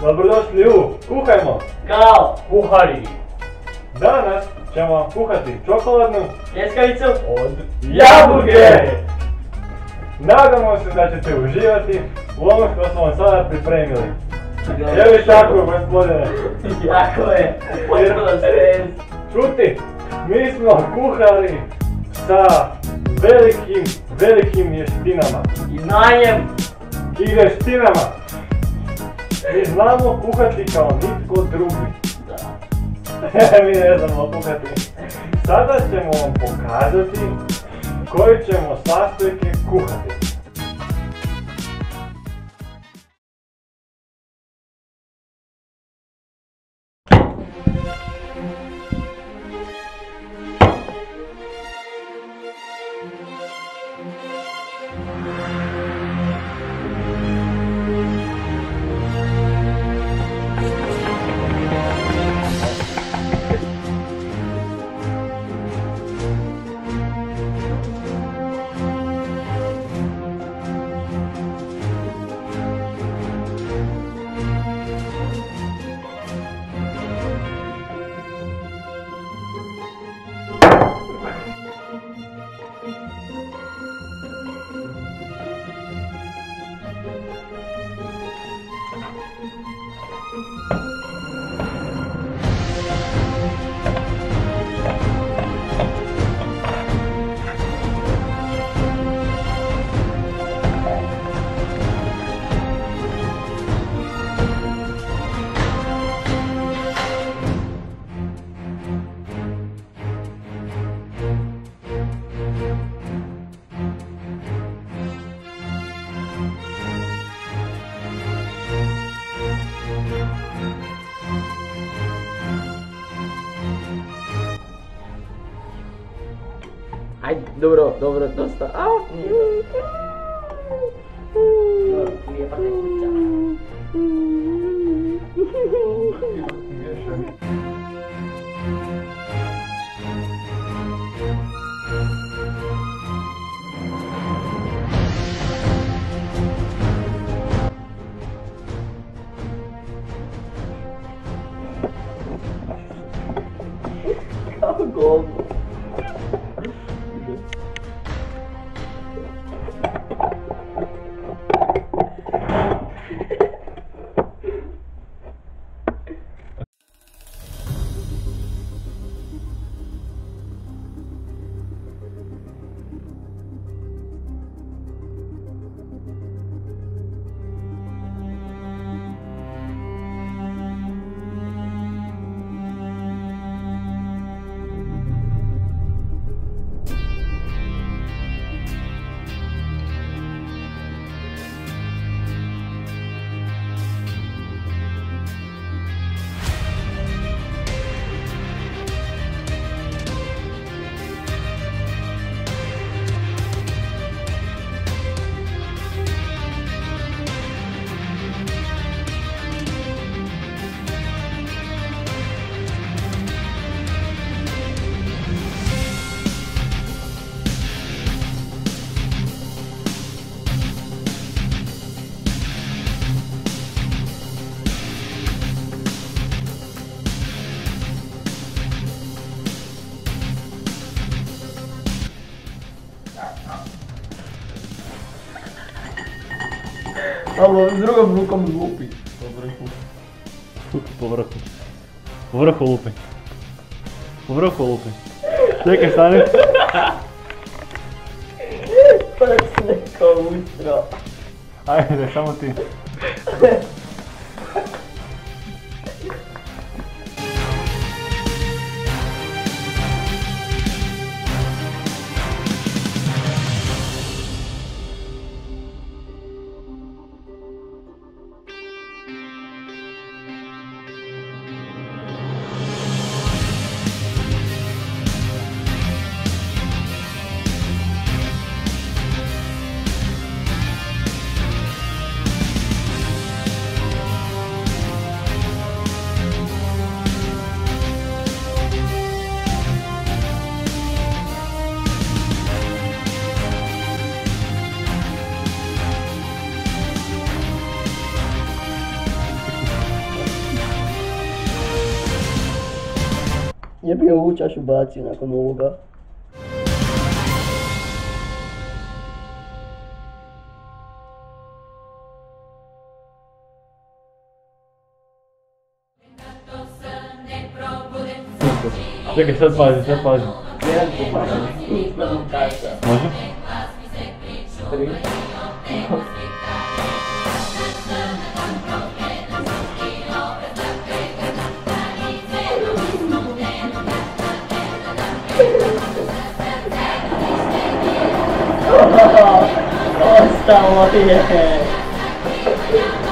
Dobrodošli u Kuhajmo! Kao kuhari. Danas ćemo vam kuhati čokoladnu Pljeskavicu od jabuke! Nadamo se da ćete uživati u ono što smo vam sada pripremili. Je li tako, gospodine? Jako je. Čuti, mi smo kuhari sa velikim, velikim vještinama. I znanjem. I vještinama. Mi znamo kuhati kao nitko drugi. Da. mi ne znamo kuhati. Sada ćemo vam pokazati koje ćemo sastojke kuhati. Ай, добро, добро, доста. А? Gold. Ali s drugom rukom lupi. Po vrhu. Po vrhu lupi. Po vrhu lupi. Čekaj, stani. Pa se neko ustro. Ajde, samo ti. Ja bi ovu čašu bacio nakon ovoga. Čekaj, sad pazi, sad pazi. Jedan kupac. Može? Tri. क्या बात है